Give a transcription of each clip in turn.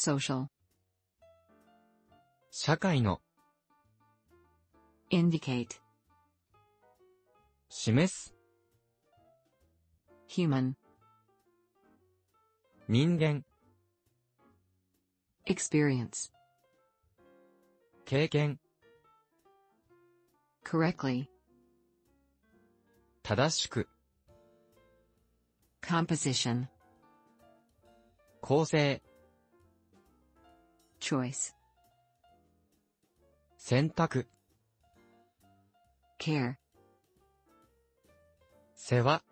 social, 社会の、indicate, 示す、human, 人間、experience, 経験、correctly, 正しく、composition, 構成、choice, 選択、care, 世話、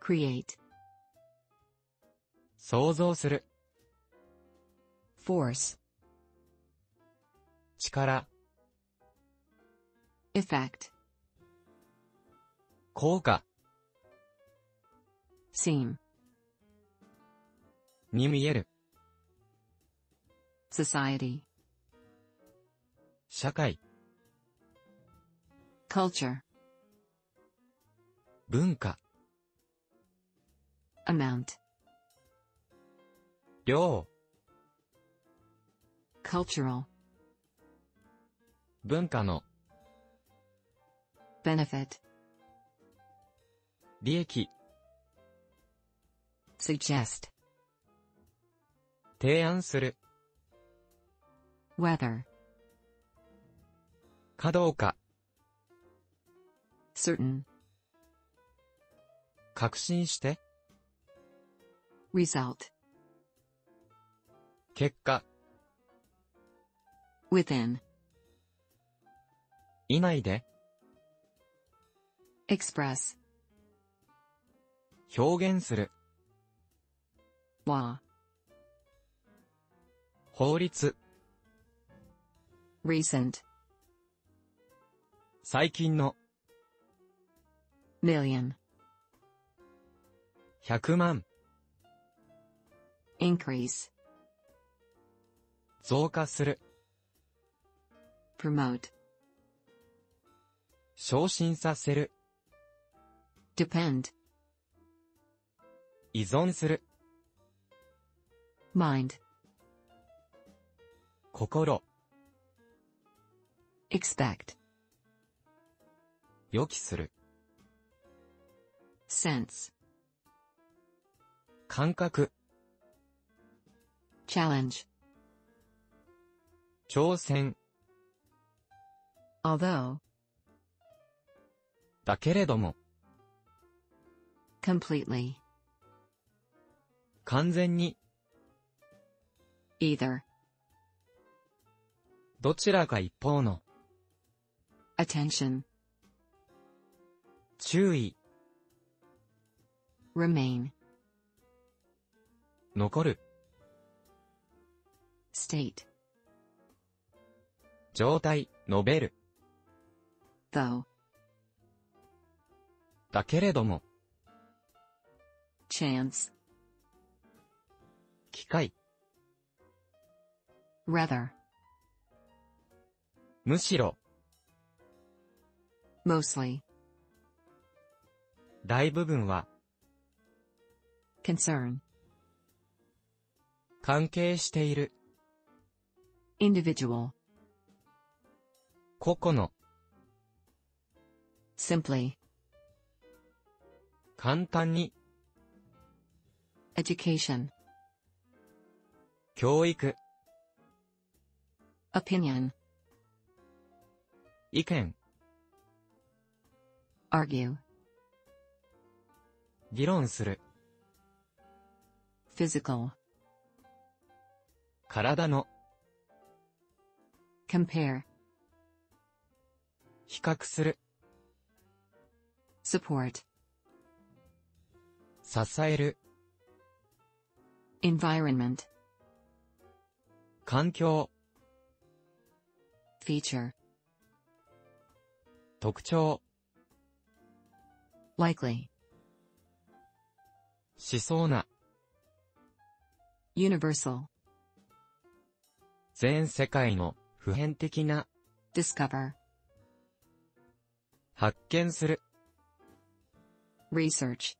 create, 想像する、force, 力、effect, 効果、seem, に見える、society, 社会、culture, 文化、amount, 量、cultural, 文化の、benefit, 利益、suggest, 提案する、whether, かどうか、certain, 確信して、result, 結果、within, 以内で、express, 表現する、law, 法律、recent, 最近の、million, 100万、increase, 増加する、promote, 昇進させる、depend, 依存する、mind, 心、expect, 予期する、sense, 感覚、challenge, 挑戦、although, だけれども、completely, 完全に、either, どちらか一方の、attention, 注意、remain, 残る、state, 状態、述べる、though, だけれども、chance, 機会、rather, むしろ、mostly, 大部分は、concern, 関係している、individual, 個々の、simply, 簡単に、education, 教育、opinion, 意見、argue, 議論する、physical, 体の、compare, 比較する、support, 支える、environment, 環境、feature, 特徴、likely, しそうな、universal, 全世界の普遍的な、discover, 発見する、research,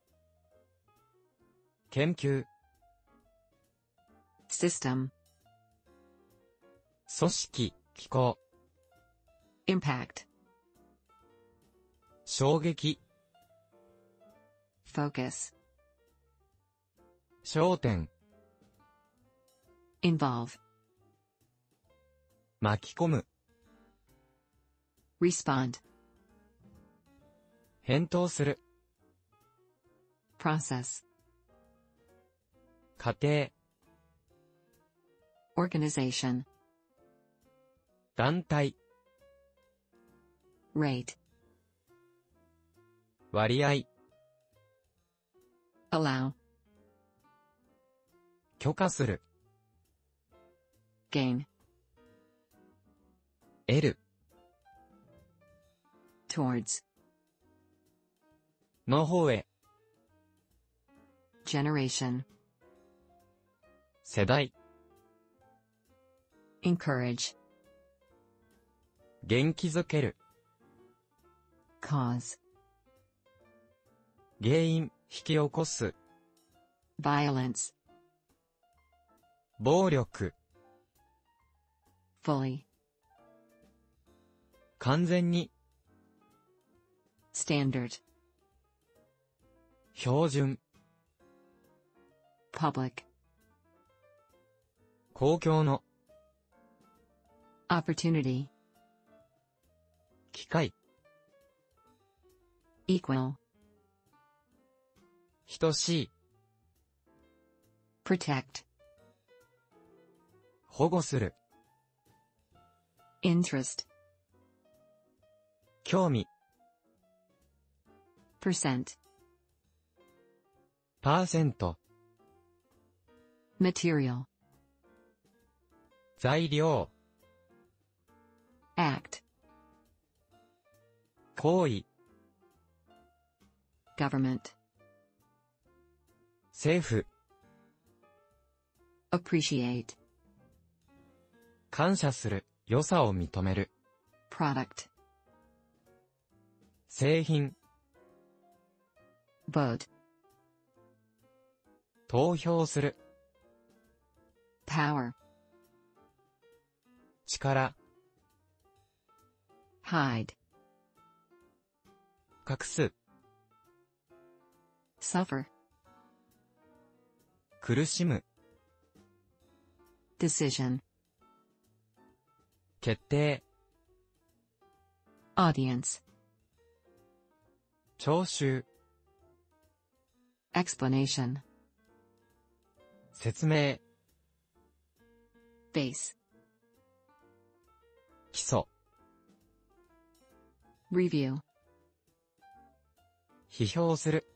研究、System. 組織、機構、Impact. 衝撃、Focus. 焦点、Involve. 巻き込む、Respond. 返答する、Process. 過程、Organization. 団体、Rate. 割合、Allow. 許可する、Gain. 得る、Towards. の方へ、Generation. 世代、Encourage. 元気づける、Cause. 原因、引き起こす、Violence. 暴力、Fully. 完全に、Standard. 標準、Public. 公共の、Opportunity. 機会、Equal. 等しい、Protect. 保護する、Interest. 興味、Percent. パーセント、Material. 材料、Act. 行為、Government. 政府、Appreciate. 感謝する、良さを認める、Product. 製品、Vote. 投票する、Power. 力、Hide. 隠す、Suffer. 苦しむ、Decision. 決定、Audience. 聴衆、Explanation. 説明、Base. 基礎、Review. 批評する、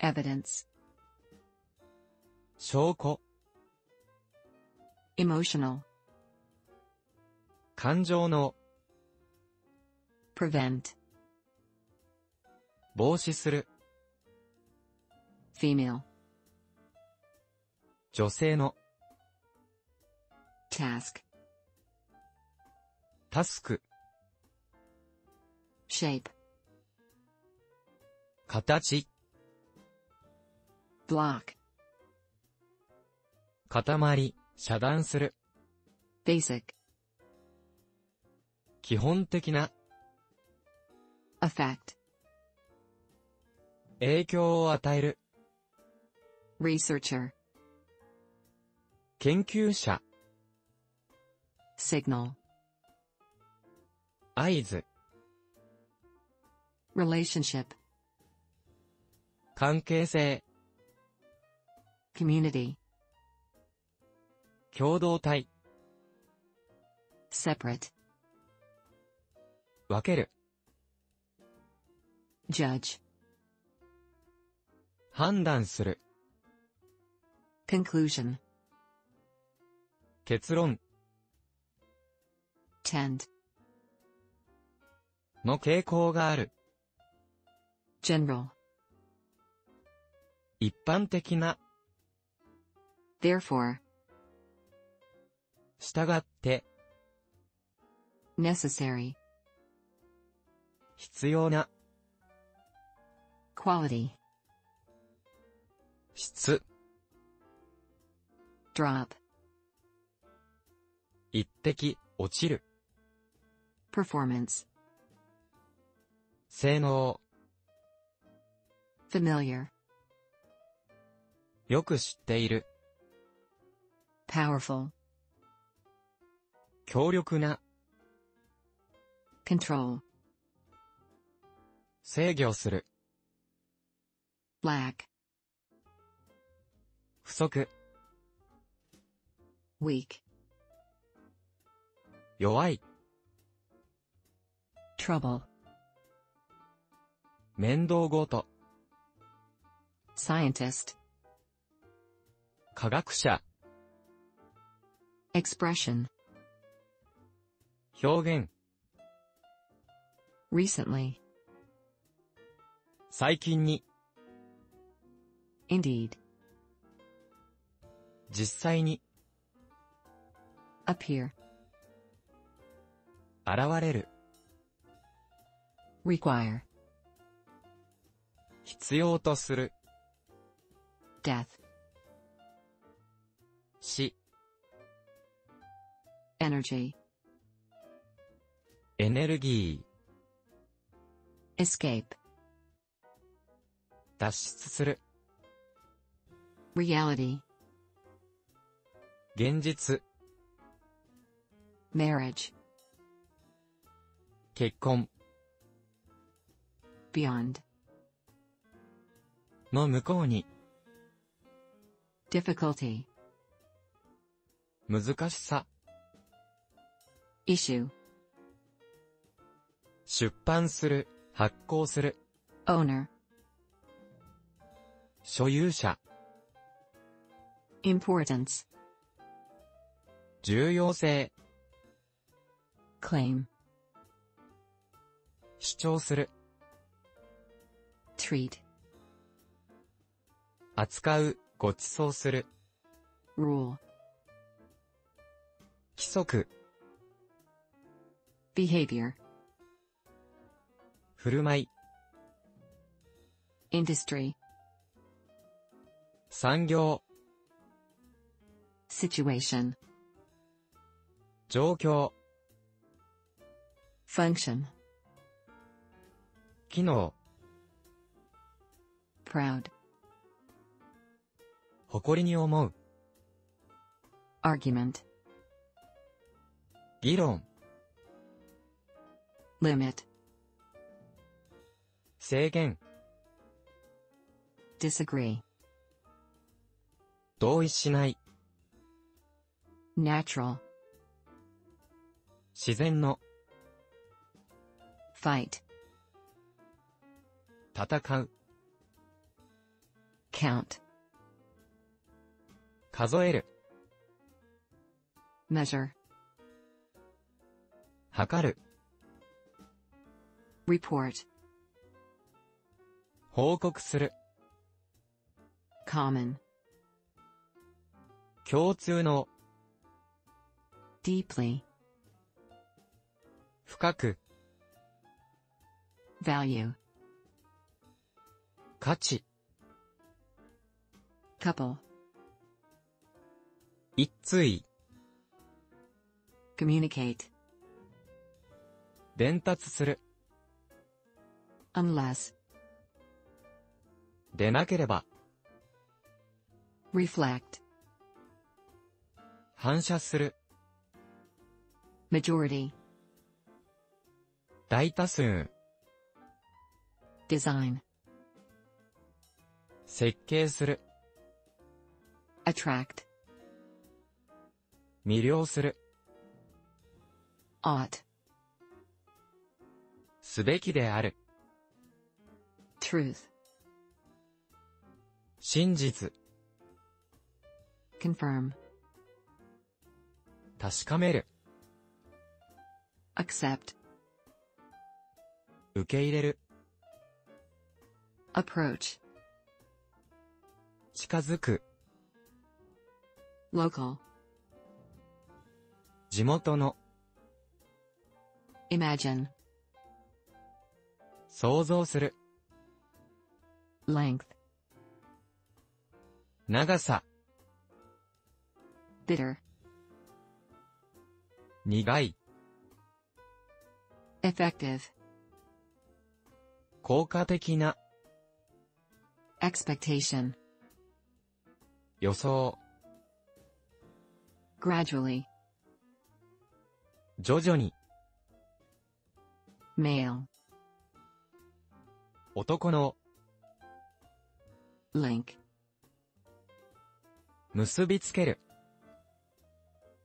Evidence. 証拠、Emotional. 感情の、Prevent. 防止する、Female. 女性の、Task. タスク、Shape. 形、Block. 塊、遮断する、Basic. 基本的な、Effect. 影響を与える、Researcher. 研究者、Signal. 合図、Relationship. 関係性、Community. 共同体、Separate. 分ける、Judge. 判断する、Conclusion. 結論 Tend. の傾向がある、General. 一般的な、Therefore. 従って、Necessary. 必要な、Quality. 質、drop, 一滴、落ちる。performance, 性能、familiar, よく知っている。powerful, 強力な、control, 制御する。lack, 不足、weak, 弱い、trouble, 面倒ごと、scientist, 科学者、expression, 表現、recently, 最近に、indeed, 実際に、appear, 現れる、require, 必要とする、death, 死、energy, エネルギー、escape, 脱出する、reality, 現実、marriage, 結婚、beyond, の向こうに、difficulty, 難しさ、issue, 出版する、発行する、owner, 所有者、importance, 重要性、claim, 主張する、treat, 扱う、ご馳走する、rule, 規則、behavior, 振る舞い、industry, 産業、situation, 状況、function, 機能、proud, 誇りに思う、argument, 議論、limit, 制限、disagree, 同意しない、natural, 自然の、fight, 戦う、count, 数える、measure, 測る、report, 報告する、common, 共通の、deeply, 深く、value, 価値、couple, 一対、communicate, 伝達する、unless, でなければ、reflect, 反射する、majority, 大多数、design, 設計する、attract, 魅了する、ought, すべきである、truth, 真実、confirm, 確かめる、accept, 受け入れる、approach, 近づく、local, 地元の、imagine, 想像する、length, 長さ、bitter, 苦い、effective, 効果的な、expectation, 予想、gradually, 徐々に、male, 男の、link, 結びつける、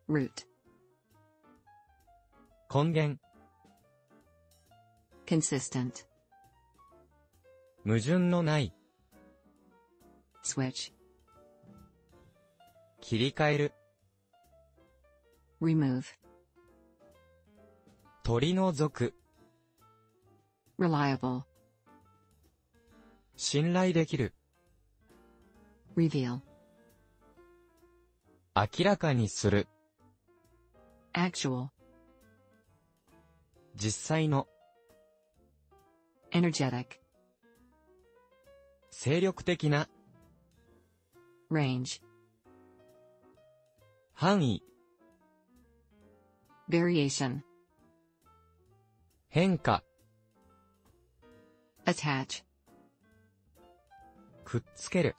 root, 根源、consistent, 矛盾のない、switch, 切り替える、remove, 取り除く、reliable, 信頼できる、reveal, 明らかにする、actual, 実際の、energetic, 精力的な、range, 範囲、variation, 変化、attach, くっつける、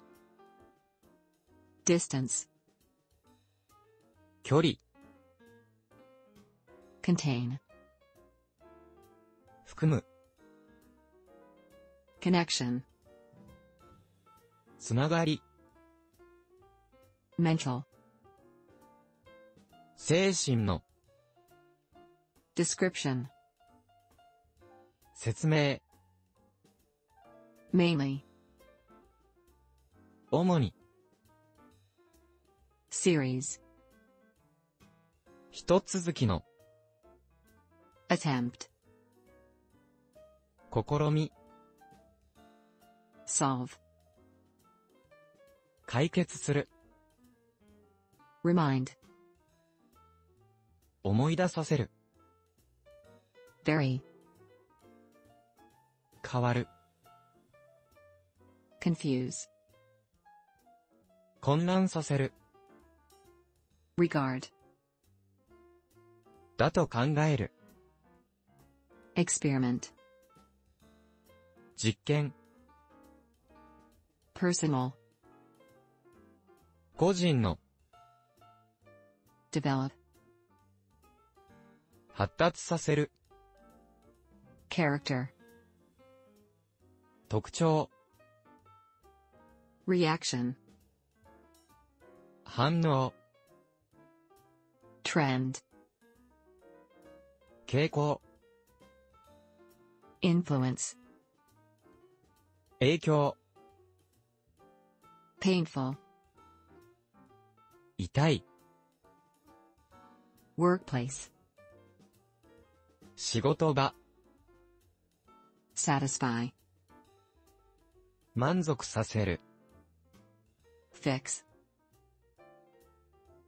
distance, 距離、contain, 含む、connection, つながり、mental, 精神の、description, 説明、mainly, 主に、series, 一続きの、attempt, 試み、solve, 解決する、remind, 思い出させる、vary, 変わる、confuse, 混乱させる、regard, だと考える、experiment, 実験、personal, 個人の、develop, 発達させる、character, 特徴、reaction, 反応、trend, 傾向、influence, 影響、painful, 痛い、workplace, 仕事場、satisfy, 満足させる、fix,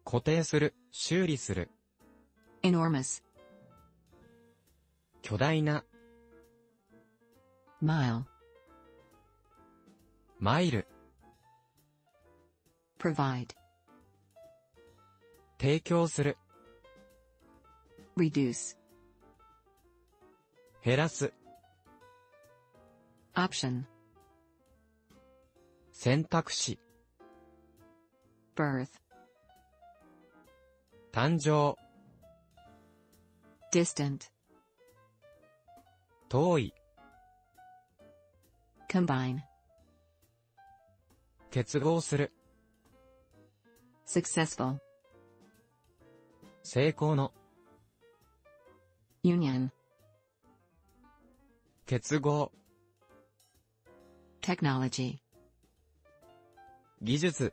固定する、修理する、enormous, 巨大な、mile, マイル、provide, 提供する、reduce, 減らす、option, 選択肢、birth, 誕生、distant, 遠い、combine, 結合する、successful, 成功の、union, 結合、technology, 技術、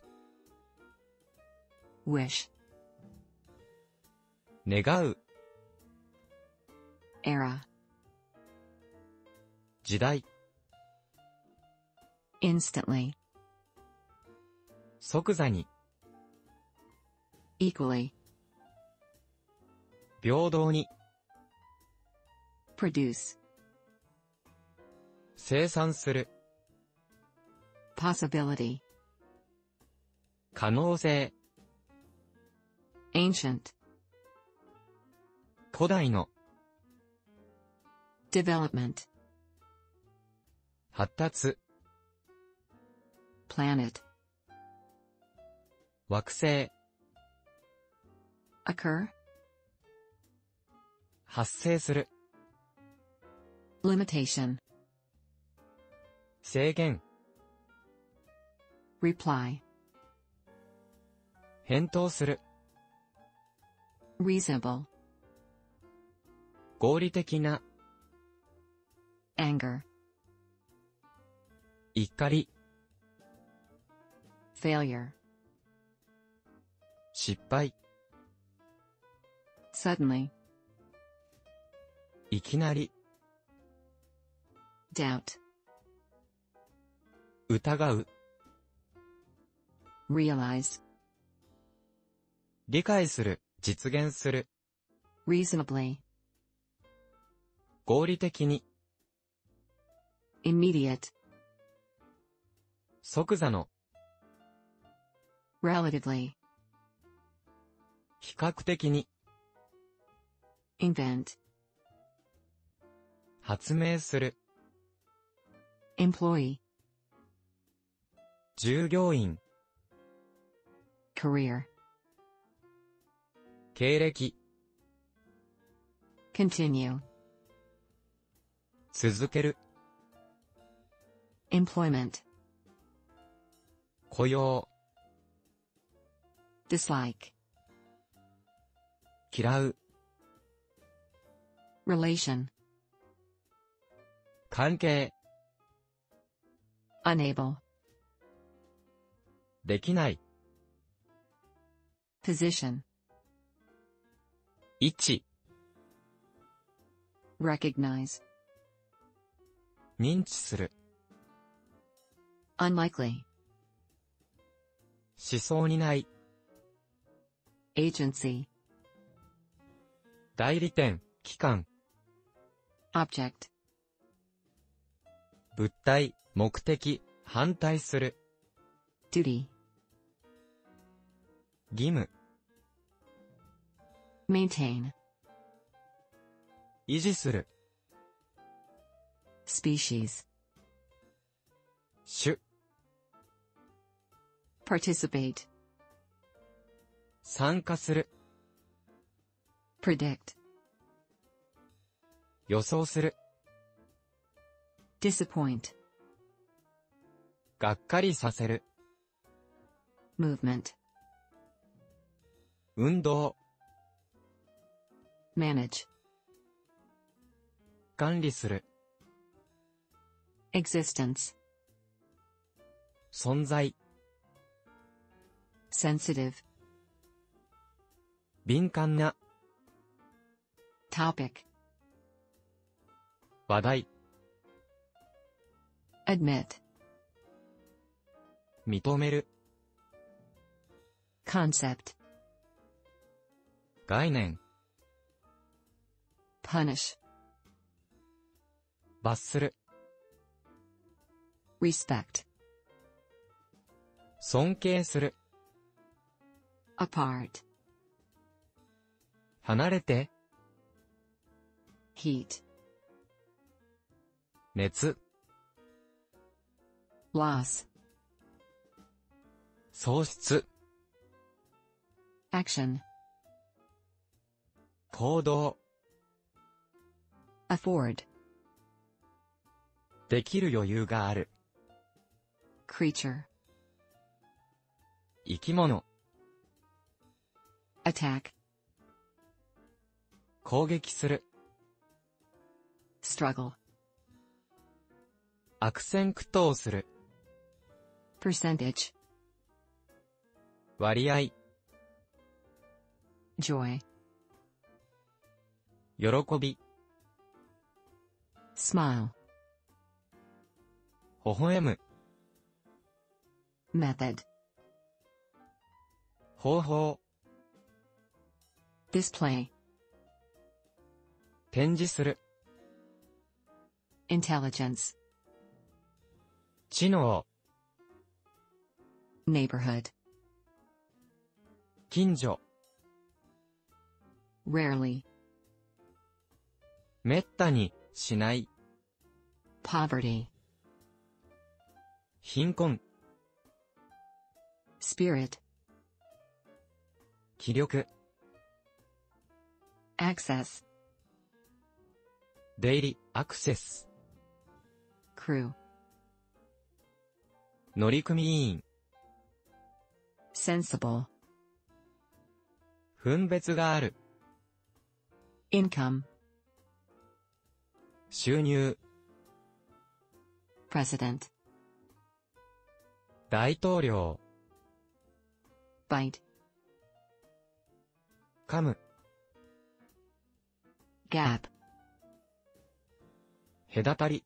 wish, 願う、era, 時代、instantly, 即座に、equally, 平等に、produce, 生産する、possibility, 可能性、Ancient. 古代の、Development. 発達、Planet. 惑星、Occur. 発生する、Limitation. 制限、Reply. 返答する、Reasonable. 合理的な、Anger. 怒り、Failure. 失敗、Suddenly. いきなり、Doubt. 疑う、Realize. 理解する、実現する、Reasonably. 合理的に、Immediate. 即座の、Relatively. 比較的に、Invent. 発明する、Employee. 従業員、Career. 経歴、Continue. 続ける、Employment. 雇用、Dislike. 嫌う、Relation. 関係、Unable. できない、Position. 位置、Recognize. 認知する、Unlikely. しそうにない、Agency. 代理店、機関、Object. 物体、目的、反対する、Duty. 義務、Maintain. 維持する、Species. 種、Participate. 参加する、Predict. 予想する、Disappoint. がっかりさせる、Movement. 運動、Manage. 管理する、Existence. 存在、Sensitive. 敏感な、Topic. 話題、Admit. 認める、Concept. 概念、Punish. 罰する、Respect. 尊敬する、Apart. 離れて、Heat. 熱、Loss. 喪失、Action. 行動、Afford. できる余裕がある、Creature. 生き物、Attack. 攻撃する、Struggle. 悪戦苦闘する、Percentage. 割合、Joy. 喜び、Smile. 微笑む、Method. 方法、Display. 展示する、Intelligence. 知能、Neighborhood. 近所、rarely, めったに、しない、poverty, 貧困、spirit, 気力、access, 出入り、アクセス、crew, 乗組員、sensible, 分別がある、income, 収入、president, 大統領、bite, 噛む、gap, 隔たり、